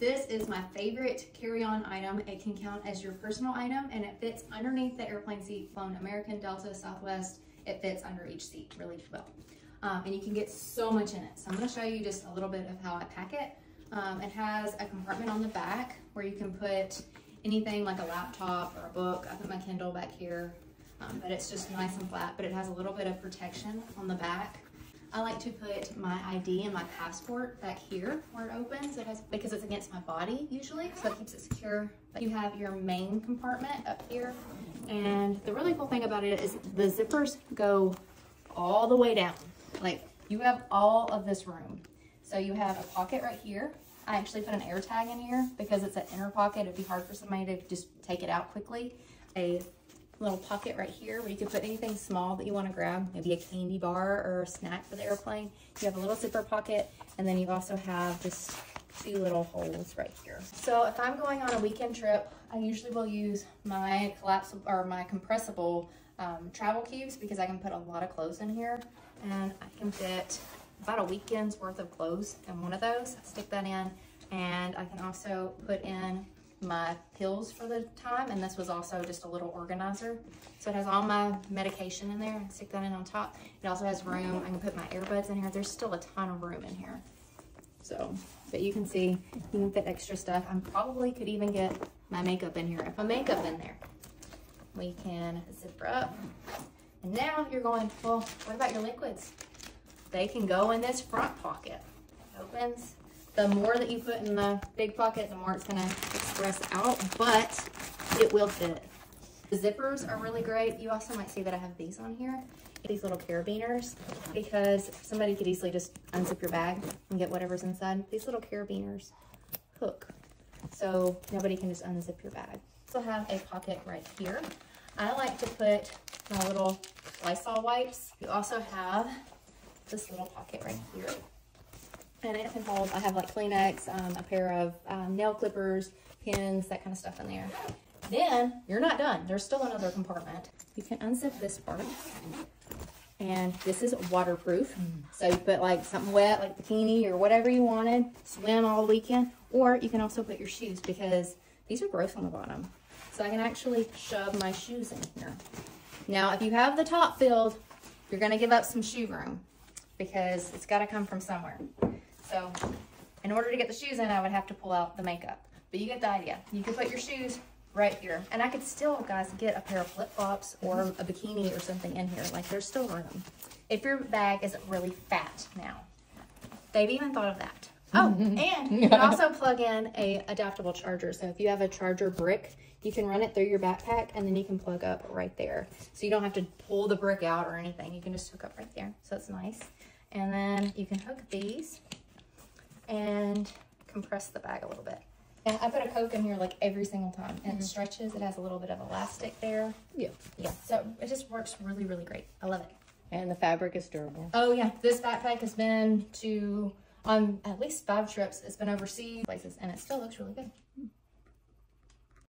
This is my favorite carry-on item. It can count as your personal item and it fits underneath the airplane seat flown American, Delta, Southwest. It fits under each seat really well. Um, and you can get so much in it. So I'm gonna show you just a little bit of how I pack it. Um, it has a compartment on the back where you can put anything like a laptop or a book. I put my Kindle back here, um, but it's just nice and flat, but it has a little bit of protection on the back. I like to put my ID and my passport back here where it opens. It has because it's against my body usually, so it keeps it secure. But you have your main compartment up here. And the really cool thing about it is the zippers go all the way down. Like you have all of this room. So you have a pocket right here. I actually put an air tag in here because it's an inner pocket. It'd be hard for somebody to just take it out quickly. A little pocket right here where you can put anything small that you want to grab, maybe a candy bar or a snack for the airplane. You have a little zipper pocket, and then you also have just two little holes right here. So if I'm going on a weekend trip, I usually will use my collapsible or my compressible um, travel cubes because I can put a lot of clothes in here and I can fit about a weekend's worth of clothes in one of those. Stick that in and I can also put in my pills for the time and this was also just a little organizer. So it has all my medication in there stick that in on top. It also has room. I can put my earbuds in here. There's still a ton of room in here. So but you can see you can fit extra stuff. I probably could even get my makeup in here. If my makeup in there we can zipper up. And now you're going well what about your liquids? They can go in this front pocket. It opens. The more that you put in the big pocket, the more it's gonna express out, but it will fit. The zippers are really great. You also might see that I have these on here, these little carabiners, because somebody could easily just unzip your bag and get whatever's inside. These little carabiners hook, so nobody can just unzip your bag. Also have a pocket right here. I like to put my little Lysol wipes. You also have this little pocket right here and it can hold, I have like Kleenex, um, a pair of um, nail clippers, pins, that kind of stuff in there. Then you're not done. There's still another compartment. You can unzip this part. And this is waterproof. So you put like something wet, like bikini or whatever you wanted, swim all weekend. Or you can also put your shoes because these are gross on the bottom. So I can actually shove my shoes in here. Now, if you have the top filled, you're gonna give up some shoe room because it's gotta come from somewhere. So in order to get the shoes in, I would have to pull out the makeup. But you get the idea. You can put your shoes right here. And I could still, guys, get a pair of flip-flops or a bikini or something in here. Like, there's still room. If your bag is really fat now. They've even thought of that. Oh, and you can also plug in a adaptable charger. So if you have a charger brick, you can run it through your backpack and then you can plug up right there. So you don't have to pull the brick out or anything. You can just hook up right there. So it's nice. And then you can hook these and compress the bag a little bit. And I put a Coke in here like every single time. And mm -hmm. it mm-hmm. stretches. It has a little bit of elastic there. Yeah. Yeah. So it just works really, really great. I love it. And the fabric is durable. Oh yeah. This backpack has been to on at least five trips. It's been overseas places and it still looks really good.